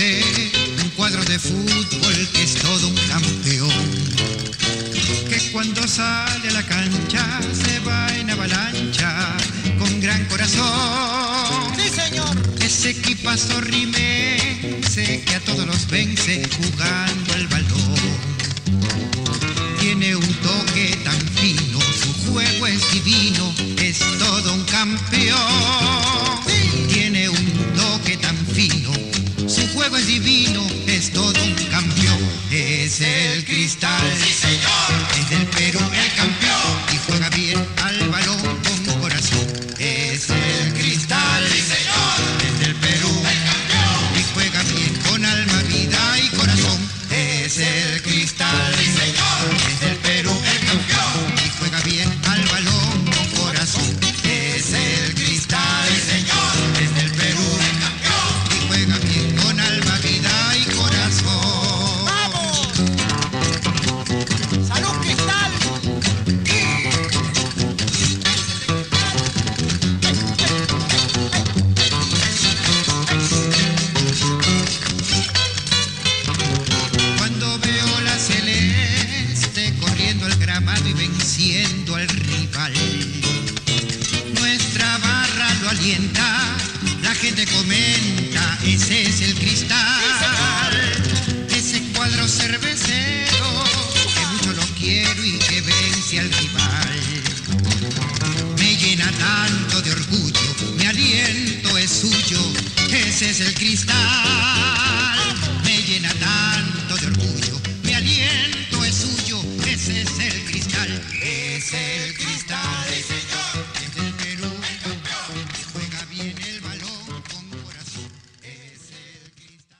un cuadro de fútbol que es todo un campeón, que cuando sale a la cancha se va en avalancha con gran corazón. Sí, señor. Ese equipazo rime, sé que a todos los vence jugando al balón. Es divino, es todo un campeón. Es el cristal. Gente comenta, ese es el cristal, ese cuadro cervecero, que mucho lo quiero y que vence al rival. Me llena tanto de orgullo, mi aliento es suyo, ese es el cristal. Me llena tanto de orgullo, mi aliento es suyo, ese es el cristal, es el cristal.